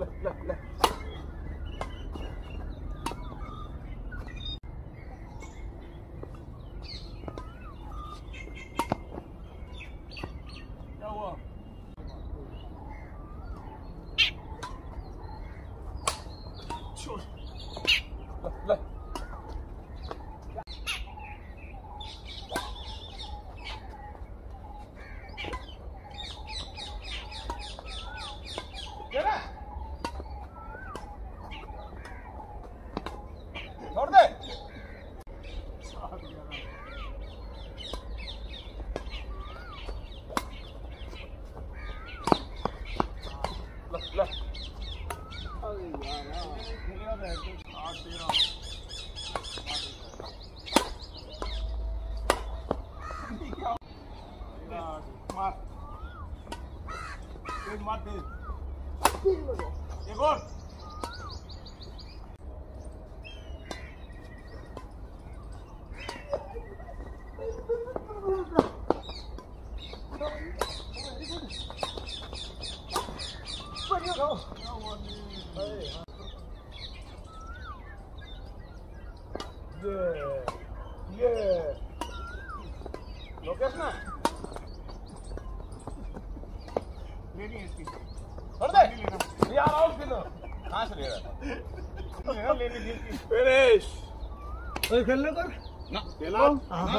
left, left, left. Hey, huh? ये लोकेश ना लेनी इसकी छोड़ दे यार आओ फिर कहां से ले रहा है लेनी इसकी फिनिश खेलने कर ना खेला